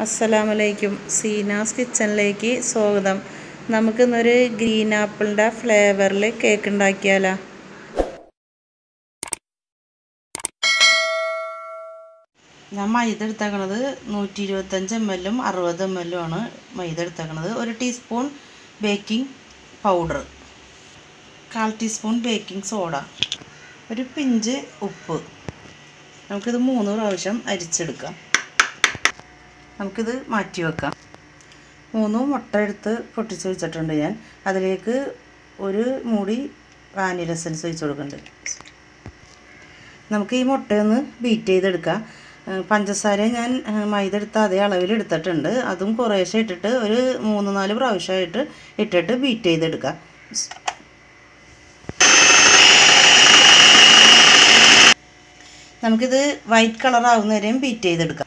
അസ്സലാമലൈക്കും. സീനാസ് കിച്ചണിലേക്ക് സ്വാഗതം. നമുക്കിന്നൊരു ഗ്രീൻ ആപ്പിളിന്റെ ഫ്ലേവറിൽ കേക്ക് ഉണ്ടാക്കിയാലോ? ഞാൻ മൈദ എടുത്തേക്കണത് നൂറ്റി ഇരുപത്തഞ്ച് എം എല്ലും അറുപത് എം എല്ലും ആണ് മൈദ എടുത്തേക്കണത്. ഒരു ടീസ്പൂൺ ബേക്കിംഗ് പൗഡർ. കാൽ ടീസ്പൂൺ ബേക്കിംഗ് സോഡ. ഒരു പിഞ്ച് ഉപ്പ്. നമുക്കിത് മൂന്ന് പ്രാവശ്യം അരിച്ചെടുക്കാം. നമുക്കിത് മാറ്റി വെക്കാം. മൂന്ന് മുട്ട എടുത്ത് പൊട്ടിച്ച് വെച്ചിട്ടുണ്ട് ഞാൻ. അതിലേക്ക് ഒരു മൂടി വാനില എസൻസ് ഒഴിച്ച് കൊടുക്കുന്നുണ്ട്. നമുക്ക് ഈ മുട്ടയൊന്ന് ബീറ്റ് ചെയ്തെടുക്കാം. പഞ്ചസാര ഞാൻ മൈദ എടുത്ത അതേ അളവിൽ എടുത്തിട്ടുണ്ട്. അതും കുറേശ്ശെ ഇട്ടിട്ട് ഒരു മൂന്ന് നാല് പ്രാവശ്യമായിട്ട് ഇട്ടിട്ട് ബീറ്റ് ചെയ്തെടുക്കാം. നമുക്കിത് വൈറ്റ് കളർ ആവുന്നവരെയും ബീറ്റ് ചെയ്തെടുക്കാം.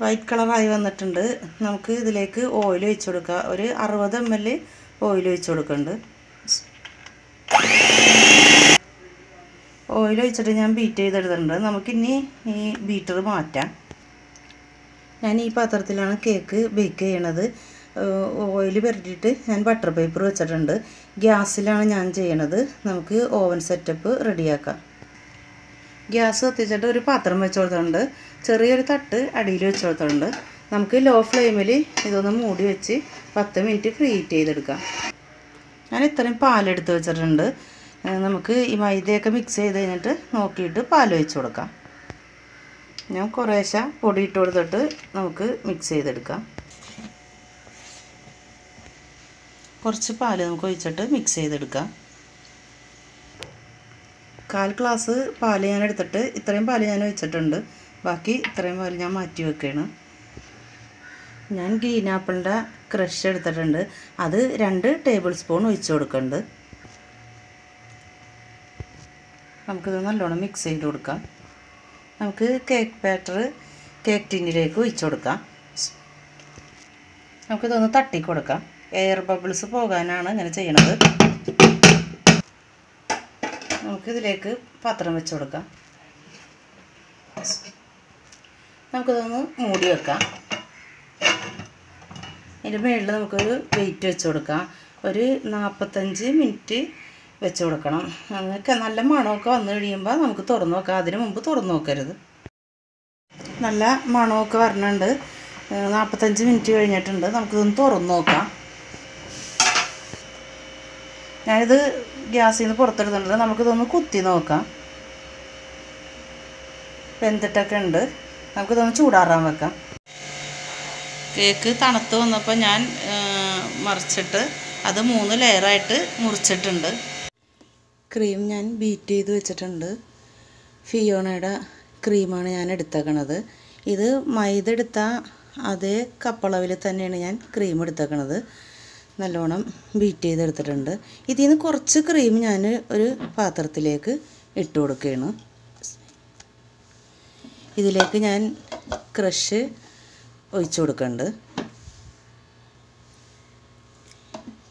വൈറ്റ് കളറായി വന്നിട്ടുണ്ട്. നമുക്ക് ഇതിലേക്ക് ഓയിൽ ഒഴിച്ചു കൊടുക്കുക ഒരു അറുപത് എം എൽ ഓയിൽ ഒഴിച്ചു കൊടുക്കുന്നുണ്ട്. ഓയിൽ ഒഴിച്ചിട്ട് ഞാൻ ബീറ്റ് ചെയ്തെടുത്തിട്ടുണ്ട്. നമുക്കിനി ഈ ബീറ്റർ മാറ്റാം. ഞാൻ ഈ പാത്രത്തിലാണ് കേക്ക് ബേക്ക് ചെയ്യണത്. ഓയിൽ പുരട്ടിയിട്ട് ഞാൻ ബട്ടർ പേപ്പർ വെച്ചിട്ടുണ്ട്. ഗ്യാസിലാണ് ഞാൻ ചെയ്യണത്. നമുക്ക് ഓവൻ സെറ്റപ്പ് റെഡിയാക്കാം. ഗ്യാസ് കത്തിച്ചിട്ട് ഒരു പാത്രം വെച്ച് കൊടുത്തിട്ടുണ്ട്. ചെറിയൊരു തട്ട് അടിയിൽ വെച്ച് നമുക്ക് ലോ ഫ്ലെയിമിൽ ഇതൊന്ന് മൂടി വെച്ച് പത്ത് മിനിറ്റ് ഫ്രീറ്റ് ചെയ്തെടുക്കാം. ഞാൻ ഇത്രയും പാലെടുത്ത് വെച്ചിട്ടുണ്ട്. നമുക്ക് ഈ മൈദയൊക്കെ മിക്സ് ചെയ്ത് കഴിഞ്ഞിട്ട് നോക്കിയിട്ട് പാൽ വെച്ച് കൊടുക്കാം. ഞാൻ കുറേശ്ശെ പൊടി ഇട്ട് കൊടുത്തിട്ട് നമുക്ക് മിക്സ് ചെയ്തെടുക്കാം. കുറച്ച് പാൽ നമുക്ക് ഒഴിച്ചിട്ട് മിക്സ് ചെയ്തെടുക്കാം. കാൽ ഗ്ലാസ് പാൽ ഞാൻ എടുത്തിട്ട് ഇത്രയും പാൽ ഞാൻ ഒഴിച്ചിട്ടുണ്ട്. ബാക്കി ഇത്രയും പോലെ ഞാൻ മാറ്റി വെക്കുകയാണ്. ഞാൻ ഗ്രീൻ ആപ്പിളിന്റെ ക്രഷ് എടുത്തിട്ടുണ്ട്. അത് രണ്ട് ടേബിൾ സ്പൂൺ ഒഴിച്ച് കൊടുക്കുന്നുണ്ട്. നമുക്കിത് നല്ലോണം മിക്സ് ചെയ്ത് കൊടുക്കാം. നമുക്ക് കേക്ക് ബാറ്റർ കേക്ക് ടിന്നിലേക്ക് ഒഴിച്ച് കൊടുക്കാം. നമുക്കിതൊന്ന് തട്ടി കൊടുക്കാം. എയർ ബബിൾസ് പോകാനാണ് ഇങ്ങനെ ചെയ്യണത്. നമുക്കിതിലേക്ക് പാത്രം വെച്ച് കൊടുക്കാം. നമുക്കിതൊന്ന് മൂടി വെക്കാം. ഇതിന്റെ മുകളിൽ നമുക്കൊരു വെയിറ്റ് വെച്ച് കൊടുക്കാം. ഒരു നാൽപ്പത്തഞ്ച് മിനിറ്റ് വെച്ച് കൊടുക്കണം. അങ്ങനെയൊക്കെ നല്ല മണമൊക്കെ വന്നു കഴിയുമ്പോൾ നമുക്ക് തുറന്നു നോക്കാം. അതിന് മുമ്പ് തുറന്നു നോക്കരുത്. നല്ല മണമൊക്കെ വരണുണ്ട്. നാൽപ്പത്തഞ്ച് മിനിറ്റ് കഴിഞ്ഞിട്ടുണ്ട്. നമുക്കിതൊന്ന് തുറന്നു നോക്കാം. ഞാനിത് ഗ്യാസിൽ നിന്ന് പുറത്തെടുത്തിട്ടുണ്ട്. നമുക്കിതൊന്ന് കുത്തി നോക്കാം. വെന്തിട്ടൊക്കെ ഉണ്ട്. നമുക്കിതൊന്ന് ചൂടാറാൻ വെക്കാം. കേക്ക് തണുത്ത് വന്നപ്പോൾ ഞാൻ മറിച്ചിട്ട് അത് മൂന്ന് ലെയറായിട്ട് മുറിച്ചിട്ടുണ്ട്. ക്രീം ഞാൻ ബീറ്റ് ചെയ്ത് വെച്ചിട്ടുണ്ട്. ഫിയോണയുടെ ക്രീമാണ് ഞാൻ എടുത്തേക്കണത്. ഇത് മൈദ എടുത്ത അതേ കപ്പളവിൽ തന്നെയാണ് ഞാൻ ക്രീം എടുത്തേക്കണത്. നല്ലോണം ബീറ്റ് ചെയ്തെടുത്തിട്ടുണ്ട്. ഇതിൽ നിന്ന് കുറച്ച് ക്രീം ഞാൻ ഒരു പാത്രത്തിലേക്ക് ഇട്ട് കൊടുക്കുകയാണ് ഇതിലേക്ക് ഞാൻ ക്രഷ് ഒഴിച്ചു കൊടുക്കുന്നുണ്ട്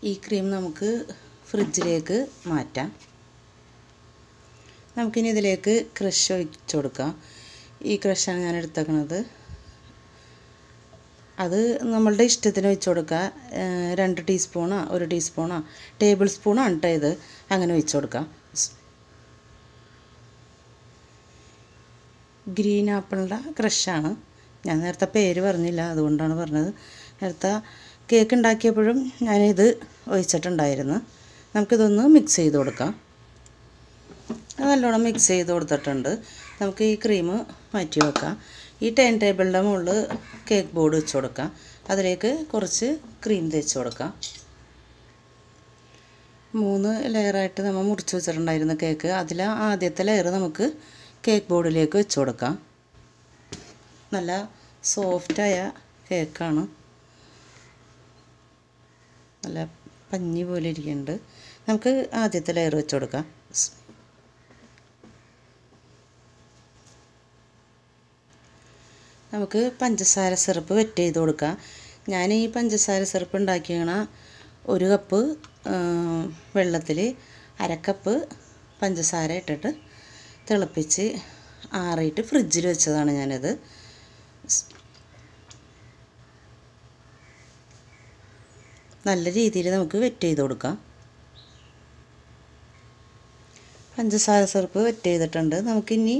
ഈ ക്രീം നമുക്ക് ഫ്രിഡ്ജിലേക്ക് മാറ്റാം. നമുക്കിനി ഇതിലേക്ക് ക്രഷ് ഒഴിച്ചു കൊടുക്കാം. ഈ ക്രഷാണ് ഞാൻ എടുത്തേക്കുന്നത് അത് നമ്മളുടെ ഇഷ്ടത്തിന് ഒഴിച്ചു കൊടുക്കുക രണ്ട് ടീസ്പൂണോ ഒരു ടീസ്പൂണോ ടേബിൾ സ്പൂണോ കേട്ടോ ഇത്. അങ്ങനെ ഒഴിച്ചു കൊടുക്കാം. ഗ്രീൻ ആപ്പിളിന്റെ ക്രഷാണ്. ഞാൻ നേരത്തെ പേര് പറഞ്ഞില്ല അതുകൊണ്ടാണ് പറഞ്ഞത്. നേരത്തെ കേക്ക് ഉണ്ടാക്കിയപ്പോഴും ഞാനിത് ഒഴിച്ചിട്ടുണ്ടായിരുന്നു. നമുക്കിതൊന്ന് മിക്സ് ചെയ്ത് കൊടുക്കാം. നല്ലോണം മിക്സ് ചെയ്ത് കൊടുത്തിട്ടുണ്ട്. നമുക്ക് ഈ ക്രീം മാറ്റി വെക്കാം. ഈ ടൈം ടേബിളിന്റെ മുകളിൽ കേക്ക് ബോർഡ് വെച്ച് കൊടുക്കാം. അതിലേക്ക് കുറച്ച് ക്രീം തേച്ച് കൊടുക്കാം. മൂന്ന് ലെയറായിട്ട് നമ്മൾ മുറിച്ച് വെച്ചിട്ടുണ്ടായിരുന്നു കേക്ക് അതിൽ ആദ്യത്തെ ലെയർ നമുക്ക് കേക്ക് ബോർഡിലേക്ക് വെച്ച് കൊടുക്കാം. നല്ല സോഫ്റ്റായ കേക്കാണ് നല്ല പഞ്ഞി പോലെ ഇരിക്കുന്നുണ്ട്. നമുക്ക് ആദ്യത്തെ ലെയർ വെച്ച് കൊടുക്കാം. നമുക്ക് പഞ്ചസാര സിറപ്പ് വെറ്റ് ചെയ്ത് കൊടുക്കാം. ഞാൻ ഈ പഞ്ചസാര സിറപ്പ് ഉണ്ടാക്കിയാണ് ഒരു കപ്പ് വെള്ളത്തിൽ അരക്കപ്പ് പഞ്ചസാര ഇട്ടിട്ട് തിളപ്പിച്ച് ആറിയിട്ട് ഫ്രിഡ്ജിൽ വെച്ചതാണ് ഞാനത്. നല്ല രീതിയിൽ നമുക്ക് വെറ്റ് ചെയ്ത് കൊടുക്കാം. പഞ്ചസാര സിറപ്പ് വെറ്റ് ചെയ്തിട്ടുണ്ട്. നമുക്കിനി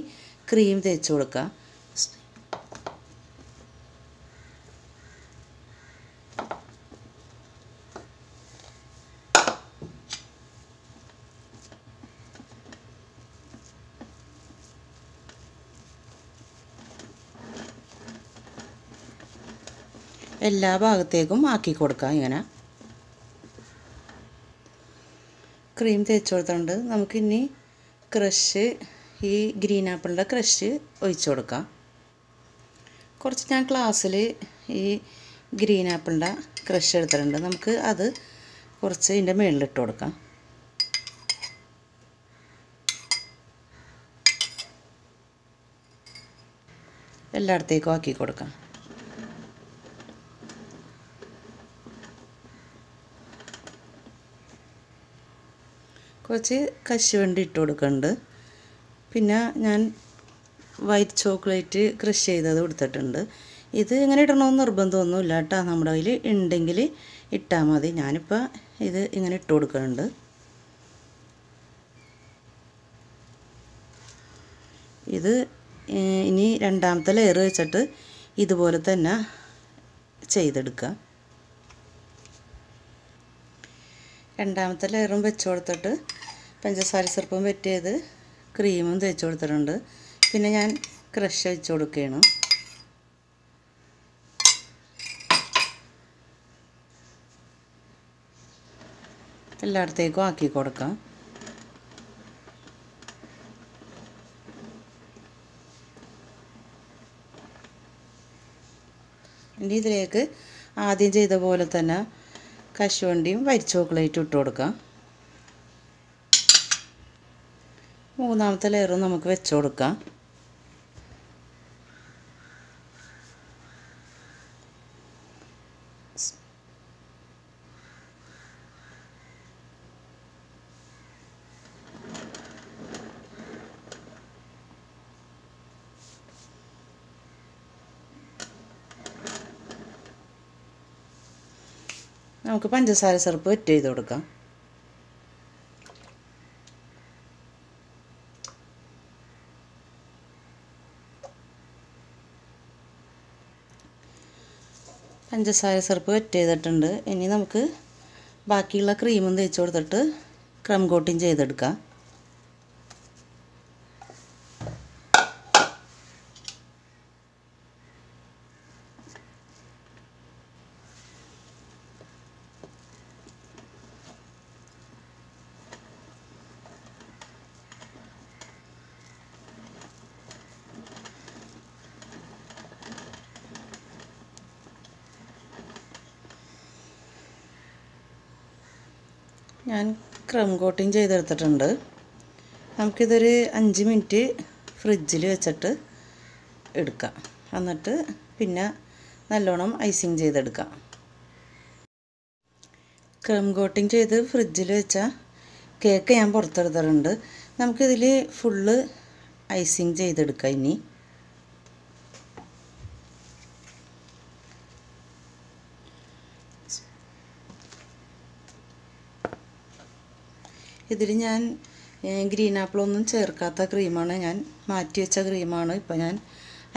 ക്രീം തേച്ച് കൊടുക്കാം. എല്ലാ ഭാഗത്തേക്കും ആക്കി കൊടുക്കാം ഇങ്ങനെ. ക്രീം തേച്ച് കൊടുത്തുകൊണ്ട് നമുക്കിനി ക്രഷ് ഈ ഗ്രീൻ ആപ്പിളിന്റെ ക്രഷ് ഒഴിച്ചു കൊടുക്കാം. കുറച്ച് ഞാൻ ക്ലാസ്സിൽ ഈ ഗ്രീൻ ആപ്പിളിന്റെ ക്രഷ് എടുത്തിട്ടുണ്ട്. നമുക്ക് അത് കുറച്ച് ഇതിന്റെ മുകളിലിട്ട് കൊടുക്കാം. എല്ലായിടത്തേക്കും ആക്കി കൊടുക്കാം. കുറച്ച് കശുവണ്ടി ഇട്ട് കൊടുക്കുന്നുണ്ട് പിന്നെ ഞാൻ വൈറ്റ് ചോക്ലേറ്റ് ക്രഷ് ചെയ്തത് കൊടുത്തിട്ടുണ്ട്. ഇത് ഇങ്ങനെ ഇടണമെന്ന് നിർബന്ധമൊന്നുമില്ല കേട്ടോ. നമ്മുടെ കയ്യിൽ ഉണ്ടെങ്കിൽ ഇട്ടാൽ മതി. ഞാനിപ്പോൾ ഇത് ഇങ്ങനെ ഇട്ട് കൊടുക്കുന്നുണ്ട് ഇത് ഇനി രണ്ടാമത്തെ ലെയർ വെച്ചിട്ട് ഇതുപോലെ തന്നെ ചെയ്തെടുക്കുക രണ്ടാമത്തെ ലെയറും വെച്ച് കൊടുത്തിട്ട് പഞ്ചസാര സിറപ്പും വെറ്റ് ചെയ്ത് ക്രീമും തേച്ച് കൊടുത്തിട്ടുണ്ട്. പിന്നെ ഞാൻ ക്രഷ് വെച്ച് കൊടുക്കുകയാണ്. എല്ലായിടത്തേക്കും ആക്കി കൊടുക്കാം. ഇനി ഇതിലേക്ക് ആദ്യം ചെയ്ത പോലെ തന്നെ കശുവണ്ടിയും വൈറ്റ് ചോക്ലേറ്റും ഇട്ട് കൊടുക്കാം. മൂന്നാമത്തെ ലെയറും നമുക്ക് വെച്ച് കൊടുക്കാം. നമുക്ക് പഞ്ചസാര സിറപ്പ് വെറ്റ് ചെയ്ത് കൊടുക്കാം. പഞ്ചസാര സിറപ്പ് വെറ്റ് ചെയ്തിട്ടുണ്ട്. ഇനി നമുക്ക് ബാക്കിയുള്ള ക്രീമും തേച്ച് കൊടുത്തിട്ട് ക്രം കോട്ടിങ് ചെയ്തെടുക്കാം. ഞാൻ ക്രം കോട്ടിങ് ചെയ്തെടുത്തിട്ടുണ്ട്. നമുക്കിതൊരു അഞ്ച് മിനിറ്റ് ഫ്രിഡ്ജിൽ വെച്ചിട്ട് എടുക്കാം. എന്നിട്ട് പിന്നെ നല്ലോണം ഐസിങ് ചെയ്തെടുക്കാം. ക്രം കോട്ടിങ് ചെയ്ത് ഫ്രിഡ്ജിൽ വെച്ച കേക്ക് ഞാൻ പുറത്തെടുത്തിട്ടുണ്ട്. നമുക്കിതിൽ ഫുള്ള് ഐസിങ് ചെയ്തെടുക്കാം ഇനി. ഇതിൽ ഞാൻ ഗ്രീൻ ആപ്പിളൊന്നും ചേർക്കാത്ത ക്രീമാണ്. ഞാൻ മാറ്റി വെച്ച ക്രീമാണ് ഇപ്പോൾ ഞാൻ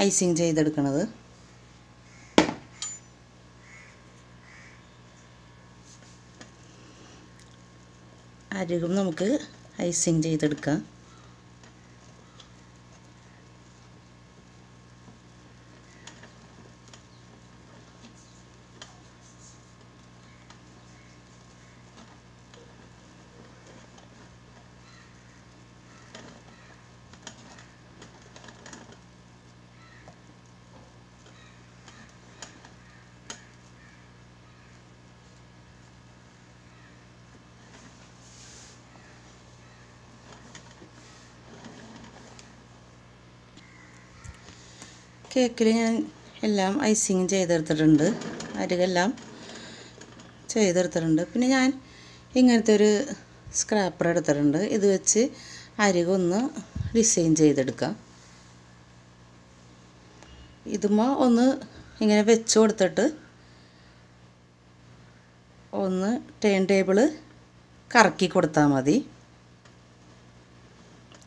ഐസിങ് ചെയ്തെടുക്കുന്നത് അരികും നമുക്ക് ഐസിങ് ചെയ്തെടുക്കാം. കേക്കിൽ ഞാൻ എല്ലാം ഐസിങ് ചെയ്തെടുത്തിട്ടുണ്ട്. അരികെല്ലാം ചെയ്തെടുത്തിട്ടുണ്ട്. പിന്നെ ഞാൻ ഇങ്ങനത്തെ ഒരു സ്ക്രാപ്പർ എടുത്തിട്ടുണ്ട്. ഇത് വെച്ച് അരികൊന്ന് ഡിസൈൻ ചെയ്തെടുക്കാം. ഇതുമ്മ ഒന്ന് ഇങ്ങനെ വെച്ച് കൊടുത്തിട്ട് ഒന്ന് ടേൺ ടേബിൾ കറക്കി കൊടുത്താൽ മതി.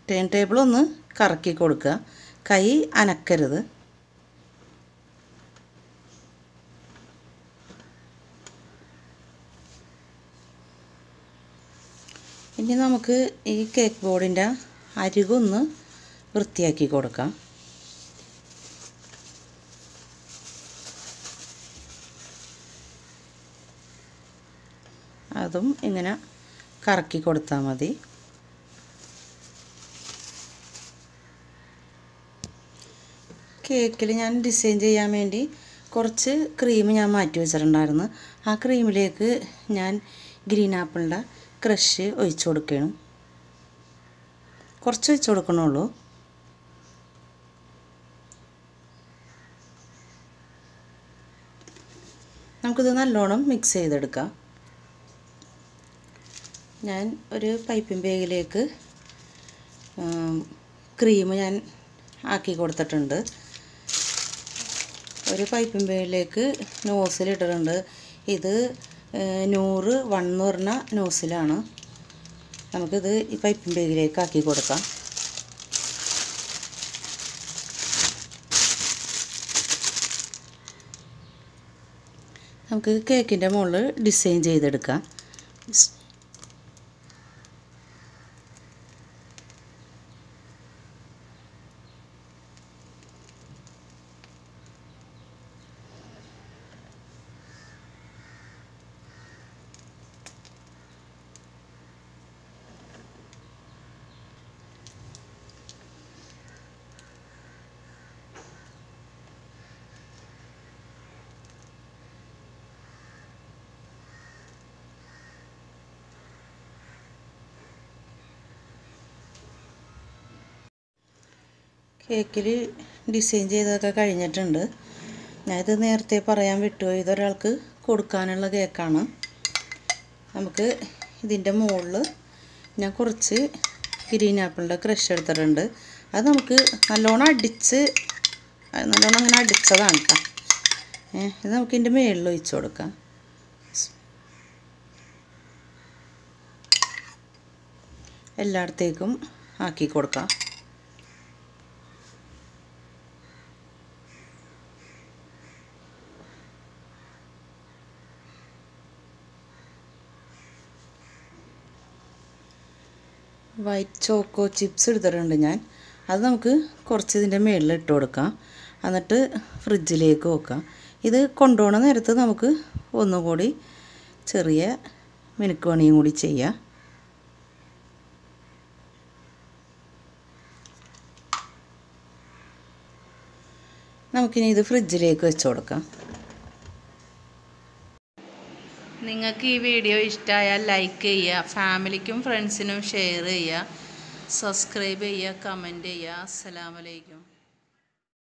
ടേൺ ടേബിൾ ഒന്ന് കറക്കി കൊടുക്കുക. കൈ അനക്കരുത്. ഇനി നമുക്ക് ഈ കേക്ക് ബോർഡിന്റെ അരികൊന്ന് വൃത്തിയാക്കി കൊടുക്കാം. അതും ഇങ്ങനെ കറക്കി കൊടുത്താൽ മതി. കേക്കിൽ ഞാൻ ഡിസൈൻ ചെയ്യാൻ വേണ്ടി കുറച്ച് ക്രീം ഞാൻ മാറ്റി വെച്ചിട്ടുണ്ടായിരുന്നു. ആ ക്രീമിലേക്ക് ഞാൻ ഗ്രീൻ ആപ്പിളിന്റെ ക്രഷ് ഒഴിച്ചു കൊടുക്കണം. കുറച്ച് ഒഴിച്ചു കൊടുക്കണുള്ളൂ. നമുക്കിത് നല്ലോണം മിക്സ് ചെയ്തെടുക്കാം. ഞാൻ ഒരു പൈപ്പിംഗ് ബാഗിലേക്ക് ക്രീം ഞാൻ ആക്കി കൊടുത്തിട്ടുണ്ട്. ഒരു പൈപ്പിംഗ് ബാഗിലേക്ക് നോസിലിട്ടിട്ടുണ്ട് ഇത് നൂറ് വൺ എന്ന് പറഞ്ഞ നോസിലാണ്. നമുക്കിത് ഈ പൈപ്പിംഗ് ബാഗിലേക്ക് ആക്കി കൊടുക്കാം. നമുക്ക് കേക്കിന്റെ മുകളിൽ ഡിസൈൻ ചെയ്തെടുക്കാം. കേക്കിൽ ഡിസൈൻ ചെയ്തൊക്കെ കഴിഞ്ഞിട്ടുണ്ട്. ഞാനിത് നേരത്തെ പറയാൻ വിട്ടു. ഇതൊരാൾക്ക് കൊടുക്കാനുള്ള കേക്കാണ്. നമുക്ക് ഇതിന്റെ മുകളിൽ ഞാൻ കുറച്ച് ഗ്രീൻ ആപ്പിളിന്റെ ക്രഷ് എടുത്തിട്ടുണ്ട്. അത് നമുക്ക് നല്ലോണം അടിച്ച് നല്ലോണം അങ്ങനെ അടിച്ചതാണ് കേട്ടോ ഇത് നമുക്ക് ഇതിന്റെ മുകളിൽ ഒഴിച്ചു കൊടുക്കാം. എല്ലായിടത്തേക്കും ആക്കി കൊടുക്കാം. വൈറ്റ് ചോക്കോ ചിപ്സ് എടുത്തിട്ടുണ്ട് ഞാൻ. അത് നമുക്ക് കുറച്ച് ഇതിന്റെ മുകളിൽ ഇട്ട് കൊടുക്കാം. എന്നിട്ട് ഫ്രിഡ്ജിലേക്ക് വെക്കാം. ഇത് കൊണ്ടുപോകണ നേരത്ത് നമുക്ക് ഒന്നുകൂടി ചെറിയ മിനുക്ക് പണിയും കൂടി ചെയ്യാം. നമുക്കിനി ഇത് ഫ്രിഡ്ജിലേക്ക് വെച്ച് കൊടുക്കാം. നിങ്ങൾക്ക് ഈ വീഡിയോ ഇഷ്ടമായാൽ ലൈക്ക് ചെയ്യുക ഫാമിലിക്കും ഫ്രണ്ട്സിനും ഷെയർ ചെയ്യുക സബ്സ്ക്രൈബ് ചെയ്യുക കമന്റ് ചെയ്യുക. അസ്സലാമലൈക്കും